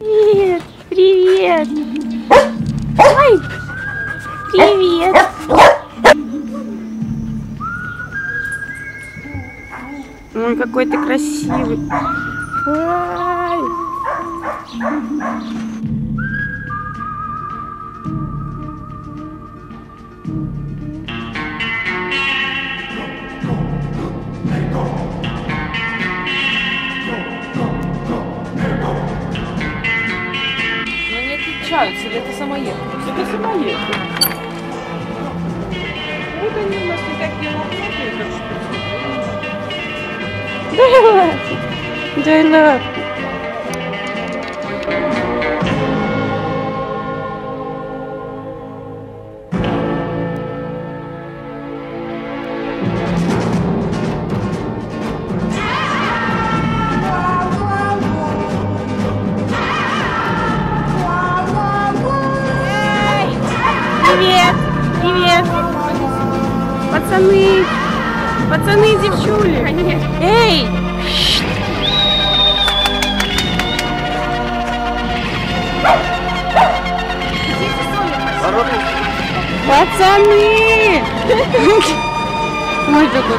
Привет, привет. Ой, привет. Ой, какой ты красивый. Отличаются, или это самоед? Это самоед. Вот они у нас не такие лохматые, как шпицы. Дай лапу. Дай Привет! Привет! Пацаны! Пацаны, девчули! Эй! Пацаны! Ой, какой